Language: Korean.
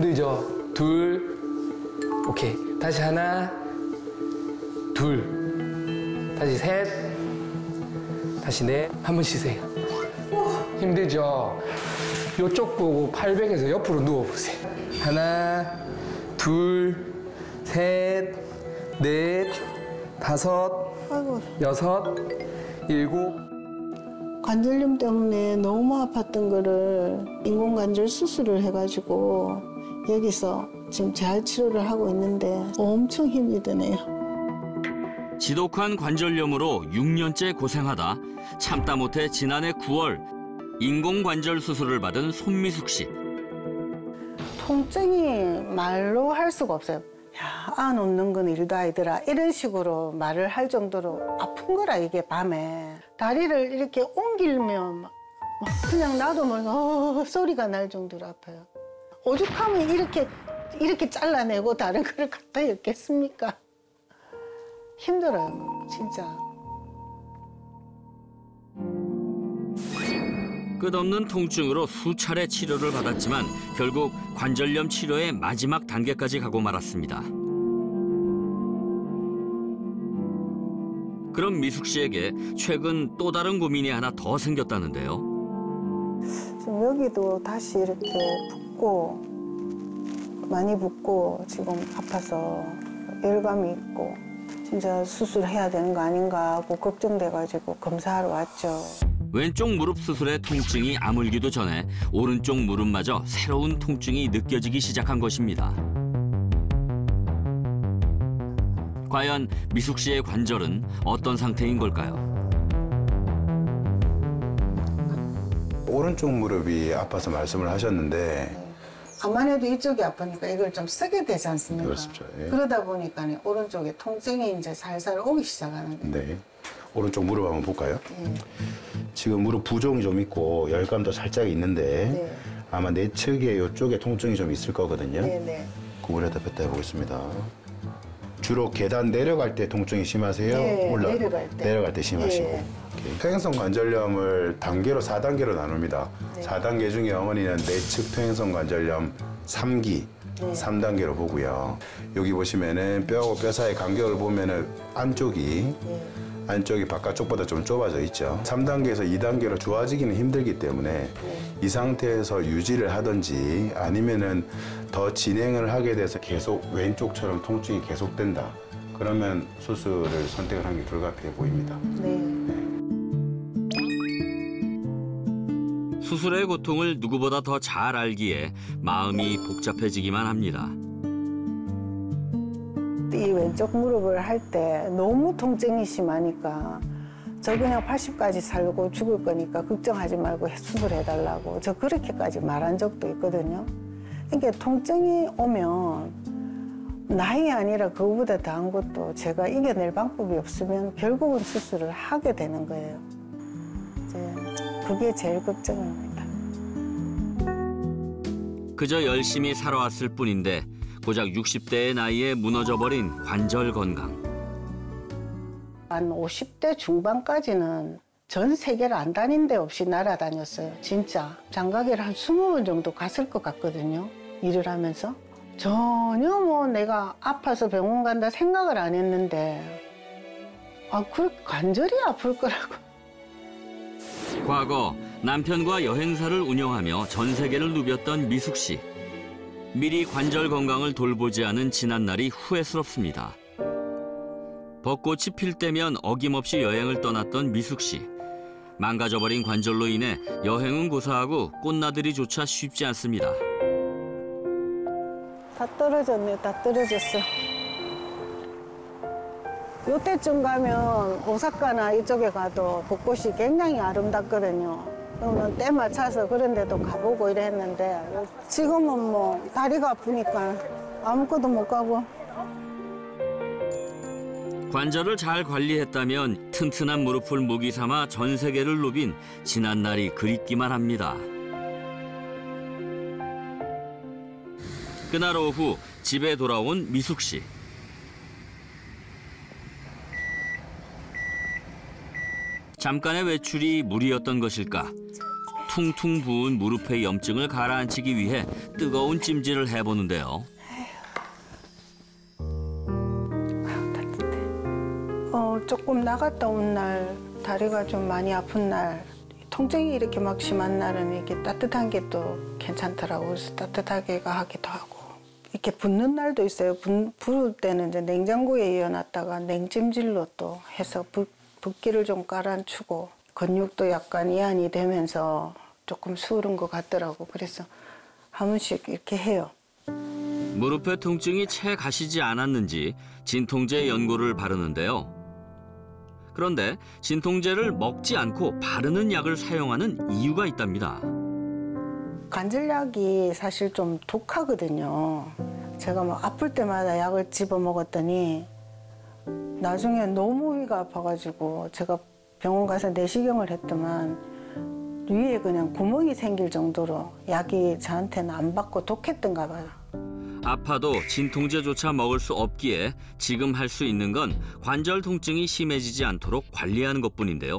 힘들죠? 둘. 오케이. 다시 하나. 둘. 다시 셋. 다시 넷. 한 번 쉬세요. 힘들죠? 이쪽 보고 800에서 옆으로 누워보세요. 하나, 둘, 셋, 넷, 다섯, 아이고 여섯, 일곱. 관절염 때문에 너무 아팠던 거를 인공관절 수술을 해가지고 여기서 지금 재활 치료를 하고 있는데 엄청 힘이 드네요. 지독한 관절염으로 6년째 고생하다 참다 못해 지난해 9월 인공관절 수술을 받은 손미숙 씨. 통증이 말로 할 수가 없어요. 야, 안 웃는 건 일도 아니더라. 이런 식으로 말을 할 정도로 아픈 거라, 이게 밤에. 다리를 이렇게 옮기면 막 그냥 나도 모르게 어, 소리가 날 정도로 아파요. 오죽하면 이렇게, 이렇게 잘라내고 다른 거를 갖다 엮겠습니까? 힘들어요, 진짜. 끝없는 통증으로 수차례 치료를 받았지만 결국 관절염 치료의 마지막 단계까지 가고 말았습니다. 그럼 미숙 씨에게 최근 또 다른 고민이 하나 더 생겼다는데요. 지금 여기도 다시 이렇게 붓고 많이 붓고 지금 아파서 열감이 있고 진짜 수술해야 되는 거 아닌가 하고 걱정돼가지고 검사하러 왔죠. 왼쪽 무릎 수술의 통증이 아물기도 전에 오른쪽 무릎마저 새로운 통증이 느껴지기 시작한 것입니다. 과연 미숙 씨의 관절은 어떤 상태인 걸까요? 오른쪽 무릎이 아파서 말씀을 하셨는데 해도 이쪽이 아프니까 이걸 좀 쓰게 되지 않습니까? 그렇습니다. 예. 그러다 보니까 오른쪽에 통증이 이제 살살 오기 시작하는 거예요. 네. 오른쪽 무릎 한번 볼까요? 예. 지금 무릎 부종이 좀 있고 열감도 살짝 있는데 네. 아마 내측에 이쪽에 통증이 좀 있을 거거든요. 네네. 구부렸다 폈다 해보겠습니다. 주로 계단 내려갈 때 통증이 심하세요? 네, 내려갈 때. 내려갈 때 심하시고. 네. 퇴행성 관절염을 단계로 4단계로 나눕니다. 네. 4단계 중에 어머니는 내측 퇴행성 관절염 3기, 네. 3단계로 보고요. 여기 보시면은 뼈하고 뼈 사이 간격을 보면은 안쪽이 네. 안쪽이 바깥쪽보다 좀 좁아져 있죠. 3단계에서 2단계로 좋아지기는 힘들기 때문에 네. 이 상태에서 유지를 하든지 아니면은 더 진행을 하게 돼서 계속 왼쪽처럼 통증이 계속된다. 그러면 수술을 선택을 하는 게 불가피해 보입니다. 네. 수술의 고통을 누구보다 더 잘 알기에 마음이 복잡해지기만 합니다. 이 왼쪽 무릎을 할 때 너무 통증이 심하니까 저 그냥 80까지 살고 죽을 거니까 걱정하지 말고 수술해달라고 저 그렇게까지 말한 적도 있거든요. 이게 통증이 오면 나이 아니라 그거보다 더한 것도 제가 이겨낼 방법이 없으면 결국은 수술을 하게 되는 거예요. 그게 제일 걱정입니다. 그저 열심히 살아왔을 뿐인데 고작 60대의 나이에 무너져버린 관절 건강. 한 50대 중반까지는 전 세계를 안 다닌 데 없이 날아다녔어요. 진짜. 장가게를 한 20번 정도 갔을 것 같거든요. 일을 하면서. 전혀 뭐 내가 아파서 병원 간다 생각을 안 했는데, 아, 그 관절이 아플 거라고. 과거 남편과 여행사를 운영하며 전 세계를 누볐던 미숙 씨. 미리 관절 건강을 돌보지 않은 지난 날이 후회스럽습니다. 벚꽃이 필 때면 어김없이 여행을 떠났던 미숙 씨. 망가져버린 관절로 인해 여행은 고사하고 꽃나들이조차 쉽지 않습니다. 다 떨어졌네, 다 떨어졌어. 요때쯤 가면 오사카나 이쪽에 가도 벚꽃이 굉장히 아름답거든요. 그러면 때 맞춰서 그런 데도 가보고 이래 했는데 지금은 뭐 다리가 아프니까 아무것도 못 가고 관절을 잘 관리했다면 튼튼한 무릎을 무기 삼아 전 세계를 누빈 지난 날이 그립기만 합니다. 그날 오후 집에 돌아온 미숙 씨. 잠깐의 외출이 무리였던 것일까? 퉁퉁 부은 무릎의 염증을 가라앉히기 위해 뜨거운 찜질을 해보는데요. 어, 조금 나갔다 온 날, 다리가 좀 많이 아픈 날, 통증이 이렇게 막 심한 날은 이렇게 따뜻한 게 또 괜찮더라고요. 그래서 따뜻하게 하기도 하고. 이렇게 붓는 날도 있어요. 붓, 부을 때는 이제 냉장고에 이어놨다가 냉찜질로 또 해서 붓, 붓기를 좀 가라앉히고 근육도 약간 이완이 되면서 조금 수으른 것 같더라고. 그래서 한 번씩 이렇게 해요. 무릎의 통증이 채 가시지 않았는지 진통제 연고를 바르는데요. 그런데 진통제를 먹지 않고 바르는 약을 사용하는 이유가 있답니다. 관절약이 사실 좀 독하거든요. 제가 뭐 아플 때마다 약을 집어 먹었더니 나중에 너무 위가 아파가지고 제가 병원 가서 내시경을 했더만 위에 그냥 구멍이 생길 정도로 약이 저한테는 안 받고 독했던가 봐요. 아파도 진통제조차 먹을 수 없기에 지금 할 수 있는 건 관절 통증이 심해지지 않도록 관리하는 것뿐인데요.